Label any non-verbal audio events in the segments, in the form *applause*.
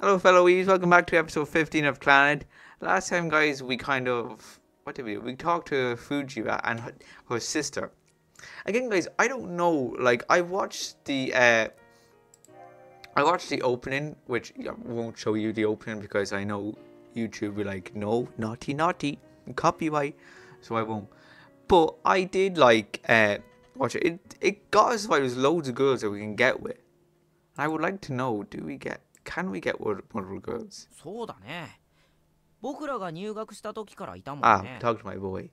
Hello, fellowies. Welcome back to episode 15 of Clannad. Last time, guys, we kind of. What did we do? We talked to Fujiba and her, her sister. Again, guys, I don't know. Like, I watched the. Uh, I watched the opening, which I won't show you the opening because I know YouTube will like, no, naughty, naughty, copyright. So I won't. But I did like uh, watch it. It it got us like there's loads of girls that we can get with. I would like to know, do we get? Can we get one multiple girls? そうだね僕らが入学した時からいたもん Ah, ね talk to my boy.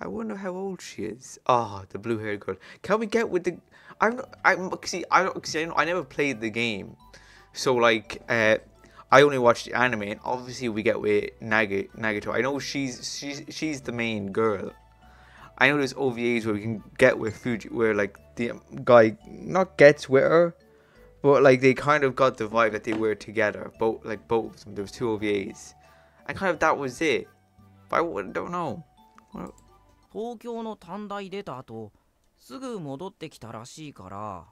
I wonder how old she is. Ah, the blue-haired girl. Can we get with the? I'm. not- I'm. See, I don't. See, I, don't- I never played the game, so like, uh, I only watched the anime. And obviously, we get with Naga, Nagato. I know she's she's she's the main girl. I know there's OVAs where we can get with Fuji, where like the guy not gets with her, but like they kind of got the vibe that they were together. Both like both of them. There was two OVAs, and kind of that was it. But I wouldn't- don't know. What- 東京の短大出た後すぐ戻ってきたらしいから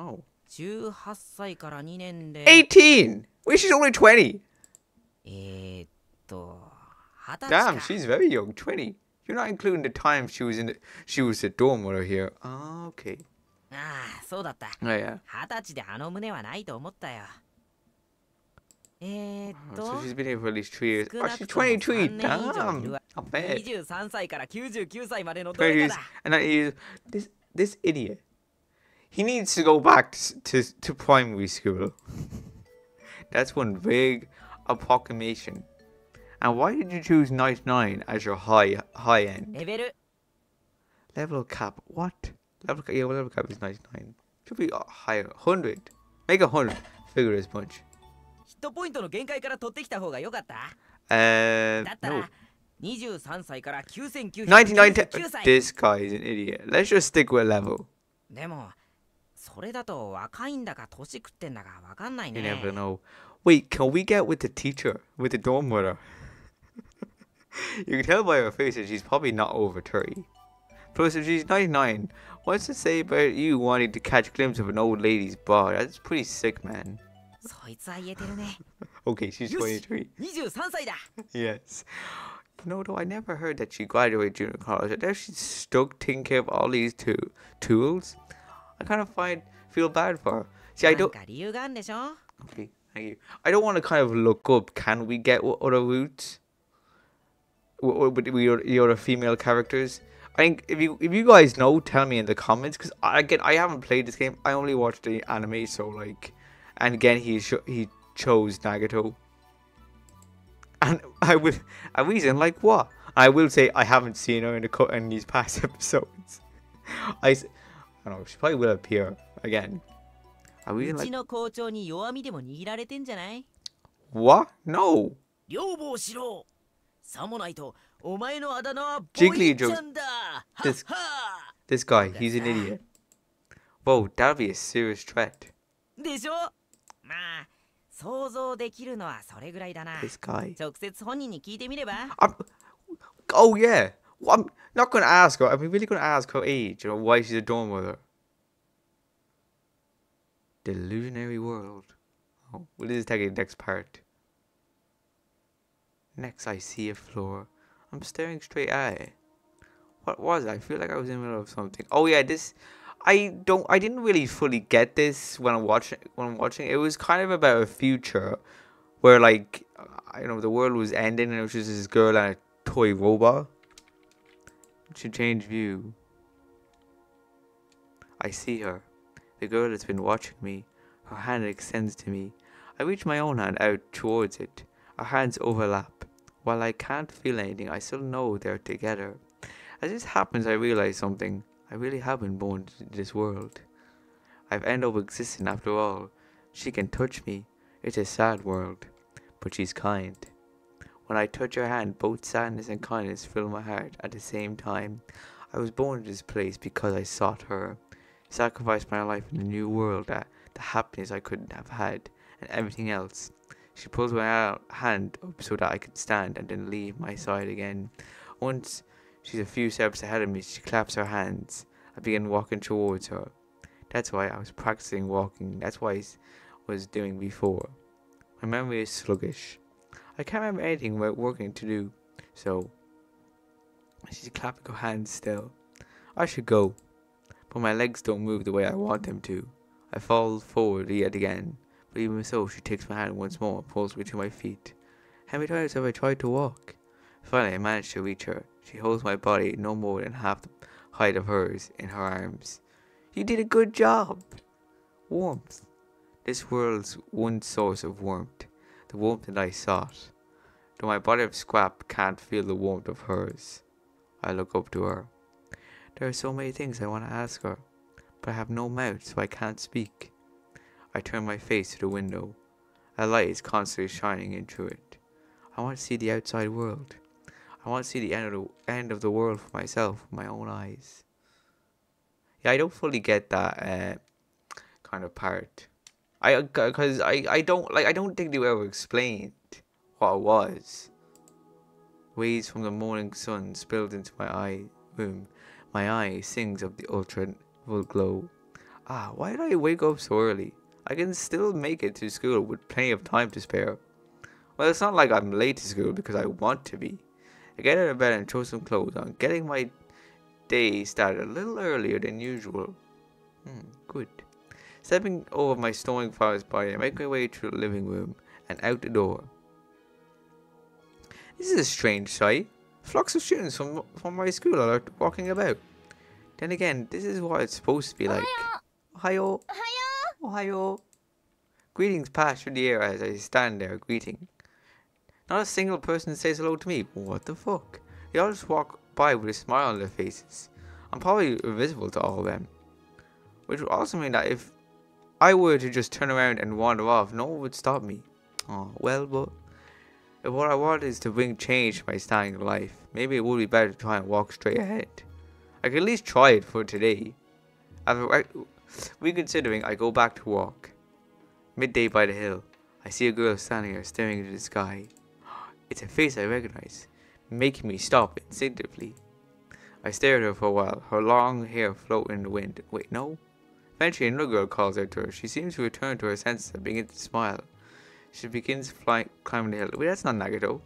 Oh, 18歳から2年で 18. Wait, she's only 20. えー、っと二十歳 Damn, か she's very young. 20. You're not including the time she was in. The, she was the dorm with her here. Ah, okay. ああそうだった Oh yeah. 二十歳であの胸はないと思ったよえー、っ Oh, と so she's been here for at least three years. Oh, she's 少なくとも 23. 三年以上いる Damn. わ Not bad. 23歳から99歳までのど 20れ years. かだ And that is this this idiot. He needs to go back to to, to primary school. That's one big approximation. And why did you choose 99 as your high high end? レベル Level cap. What? Level cap. Yeah, well, level cap is 99. Should be uh, higher. 100. Make a 100. Figure as much. ヒットポイントの限界から取ってきた方が良かった Uh, だった no. ら23歳から99 99. Te- 99歳 this guy is an idiot. Let's just stick with level. でもそれだと若いんだか年食ってんだかわかんない You ね never know. Wait, can we get with the teacher? With the dorm with her? *laughs* you can tell by her face that she's probably not over 30. Plus, if she's 99, What's it say about you wanting to catch a glimpse of an old lady's bar? That's pretty sick, man. *laughs* okay, she's 23. *laughs* yes. You know, though, I never heard that she graduated junior college. I guess she's stuck taking care of all these two tools. I kind of find feel bad for her. See, I don't. Okay, thank you. I don't want to kind of look up. Can we get other routes? With, with, other female characters? I think if you if you guys know, tell me in the comments. Because again, I haven't played this game. I only watched the anime, so like, and again, he cho- he chose Nagato. And *laughs* I would a reason like what? I will say I haven't seen her in the cut in these past *laughs* episodes. I, s- I don't know. She probably will appear again. A う reason ち like の校長に弱みでも握られてんじゃない what? No. 両方しろさもないとお前のあだ名はボ Jiggly イちゃんだはっ This- は This guy, he's an idiot. Whoa, that'd be a serious threat. でしょまあ想像できるのはそれぐらいだな This guy. 直接本人に聞いてみれば I'm, oh yeah. Well, I'm not gonna ask her. I'm really gonna ask her age or why she's a dorm with her. Delusionary world. Oh, well, this is taking the next part. Next, I see a floor. I'm staring straight at it. What was it? I feel like I was in the middle of something. Oh yeah, this. I don't. I didn't really fully get this when I'm watching. When I'm watching, it was kind of about a future where, like, I don't know, the world was ending, and it was just this girl and a toy robot. Should change view. I see her, the girl that's been watching me. Her hand extends to me. I reach my own hand out towards it. Our hands overlap. While I can't feel anything, I still know they're together. As this happens, I realize something. I really have been born to this world. I've ended up existing after all. She can touch me. It's a sad world, but she's kind. When I touch her hand, both sadness and kindness fill my heart at the same time. I was born to this place because I sought her, sacrificed my life in a new world, that the happiness I couldn't have had, and everything else. She pulls my hand up so that I could stand and then leave my side again. Once she's a few steps ahead of me, she claps her hands. I begin walking towards her. That's why I was practicing walking. That's why I was doing before. My memory is sluggish. I can't remember anything about working to do, so she's clapping her hands still. I should go, but my legs don't move the way I want them to. I fall forward yet again, but even so, she takes my hand once more and pulls me to my feet. How many times have I tried to walk? Finally, I manage to reach her. She holds my body no more than half the height of hers in her arms. You did a good job! Warmth. This world's one source of warmth, the warmth that I sought. Though my body of scrap can't feel the warmth of hers. I look up to her. There are so many things I want to ask her, but I have no mouth, so I can't speak. I turn my face to the window. A light is constantly shining in through it. I want to see the outside world. I want to see the end of the end of the world for myself with my own eyes. Yeah, I don't fully get that uh, kind of part. I because I I don't like I don't think they ever explained what it was. Rays from the morning sun spilled into my eye room. My eye sings of the ultraviolet glow. Ah, why did I wake up so early? I can still make it to school with plenty of time to spare. Well, it's not like I'm late to school because I want to be. I get out of bed and throw some clothes on, getting my day started a little earlier than usual. Hmm, good. Stepping over my snoring father's body, I make my way through the living room and out the door. This is a strange sight. Flocks of students from from my school are walking about. Then again, this is what it's supposed to be like. Ohio. Ohio. Greetings pass through the air as I stand there greeting. Not a single person says hello to me. What the fuck? They all just walk by with a smile on their faces. I'm probably invisible to all of them. Which would also mean that if I were to just turn around and wander off, no one would stop me. Oh, well, but if what I want is to bring change to my standing life, maybe it would be better to try and walk straight ahead. I could at least try it for today. After reconsidering, I go back to walk. Midday by the hill, I see a girl standing there staring into the sky. It's a face I recognize, making me stop instinctively. I stare at her for a while, her long hair floating in the wind. Wait, no? Eventually, another girl calls out to her. She seems to return to her senses and begins to smile. She begins flying, climbing the hill. Wait, that's not Nagato.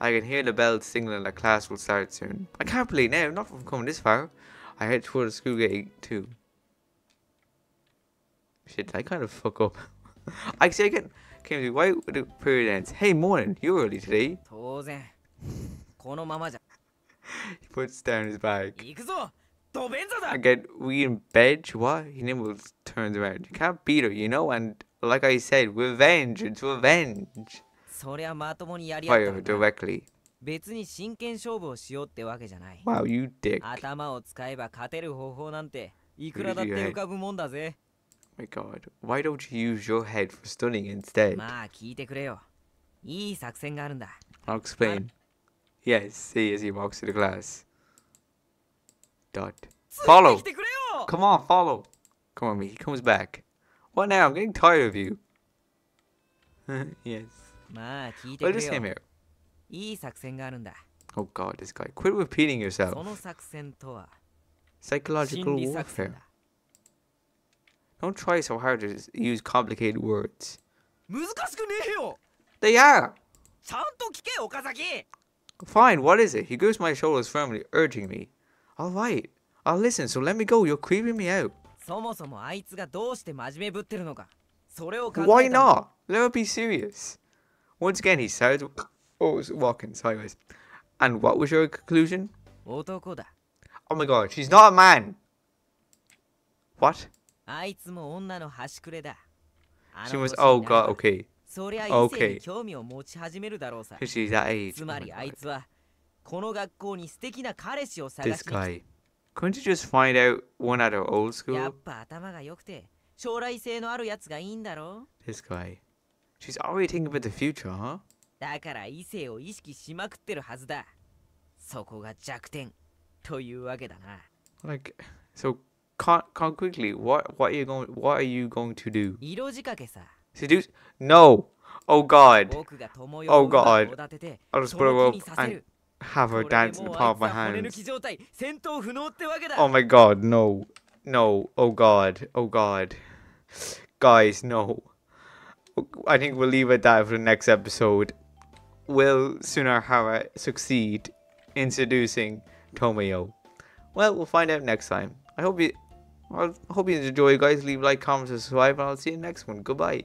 I can hear the bells signaling that class will start soon. I can't believe now, not from coming this far. I head toward the school gate too. Shit, I kind of fuck up. *laughs* I say again, came to why would the period ends. Hey, morning, you're early today. 当然このままじゃ He puts down his bag. 行くぞドベンザだ Again, we in bed? What? He never turns around. You can't beat her, you know? And like I said, revenge. It's revenge. そりゃまともにやり合った Fire らな directly. 別に真剣勝負をしようってわけじゃない Wow, you dick. 頭を使えば勝てる方法なんていくらだって浮かぶもんだぜ my god. Why don't you use your head for studying instead? まあ聞いてくれよいい作戦があるんだ I'll explain. Yes, see as he walks to the class. Dot. ついて Follow! きてくれよ Come on, follow! Come on, me. He comes back. What now? I'm getting tired of you. yes. まあ聞いて Well, く just れ him よ here. いい作戦があるんだ Oh god, this guy. Quit repeating そ yourself. の作戦とは Psychological 心理作 warfare. Don't try so hard to use complicated words. They are! Fine, what is it? He grips my shoulders firmly, urging me. Alright, I'll listen, so let me go, you're creeping me out. Why not? Let me be serious. Once again, he started oh, walking sideways. And what was your conclusion? Oh my god, she's not a man! What? あいつも女の端くれだあ She の was. 年に Oh なれば god, okay. そりゃ異 Okay. 性に興味を持ち始めるだろうさ 'Cause she's that age. つ Oh ま my りあい god. つはこの学校に素敵な彼氏を探 This しに来 guy. Couldn't you just find out one at our old たや school? っぱ頭が良くて将来性のあるやつがいいんだろ This guy. She's already thinking about the future, huh? だから異性を意識しまくってるはずだそこが弱点というわけだな Like, so con- concretely, what what are you going what are you going to do? Seduce? No. Oh God. Oh God. I'll just put a rope and have her dance in the palm of my hands. Oh my God. No. No. Oh God. Oh God. Guys, no. I think we'll leave it at that for the next episode. Will Sunohara succeed in seducing Tomoyo. Well, we'll find out next time. I hope you I hope you enjoy guys. Leave like, comment, subscribe, and I'll see you next one. Goodbye.